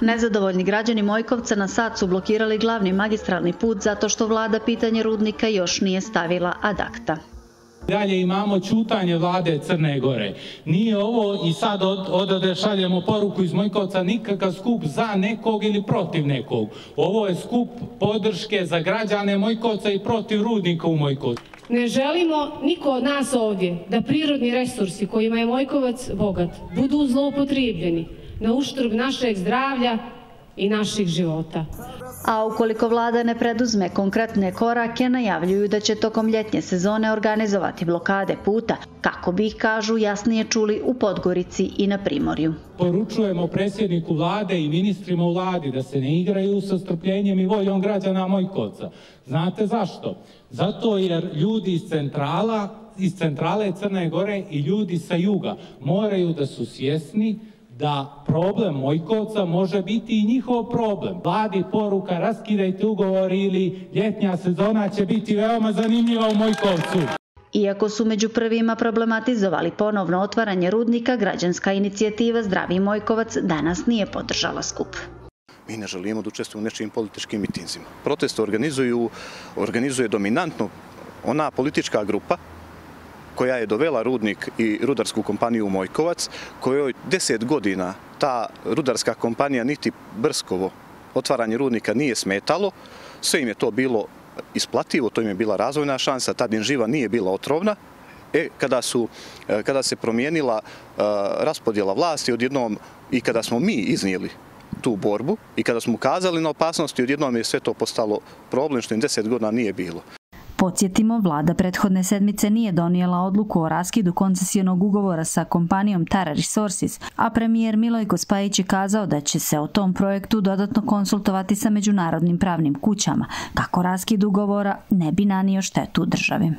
Nezadovoljni građani Mojkovca na sad su blokirali glavni magistralni put zato što vlada pitanje rudnika još nije stavila ad akta. Dalje imamo čutanje vlade Crne Gore. Nije ovo i sad od, odode šaljemo poruku iz Mojkovca nikakav skup za nekog ili protiv nekog. Ovo je skup podrške za građane Mojkovca i protiv rudnika u Mojkovcu. Ne želimo niko od nas ovdje da prirodni resursi kojima je Mojkovac bogat budu zloupotrijebljeni na uštrb našeg zdravlja i naših života. A ukoliko vlada ne preduzme konkretne korake, najavljuju da će tokom ljetnje sezone organizovati blokade puta, kako bi ih, kažu, jasnije čuli u Podgorici i na Primorju. Poručujemo predsjedniku vlade i ministrima u vladi da se ne igraju sa strpljenjem i voljom građana Mojkovca. Znate zašto? Zato jer ljudi iz centrala, iz centrale Crne Gore i ljudi sa juga moraju da su svjesni da problem Mojkovca može biti i njihov problem. Vladi poruka raskidajte ugovor ili ljetnja sezona će biti veoma zanimljiva u Mojkovcu. Iako su među prvima problematizovali ponovno otvaranje rudnika, građanska inicijativa Zdravi Mojkovac danas nije podržala skup. Mi ne želimo da učestvujemo u nečim političkim mitinzima. Protest organizuju, organizuje dominantno ona politička grupa koja je dovela rudnik i rudarsku kompaniju Mojkovac, kojoj deset godina ta rudarska kompanija niti Brskovo otvaranje rudnika nije smetalo, sve im je to bilo isplativo, to im je bila razvojna šansa, im živa nije bila otrovna, E, kada, su, e, kada se promijenila uh, raspodjela vlasti odjednom i kada smo mi iznijeli tu borbu i kada smo ukazali na opasnosti, odjednom je sve to postalo problem što im deset godina nije bilo. Podsjetimo, vlada prethodne sedmice nije donijela odluku o raskidu koncesijonog ugovora sa kompanijom Tara Resources, a premijer Milojko Spajić je kazao da će se o tom projektu dodatno konsultovati sa međunarodnim pravnim kućama, kako raskid ugovora ne bi nanio štetu državi.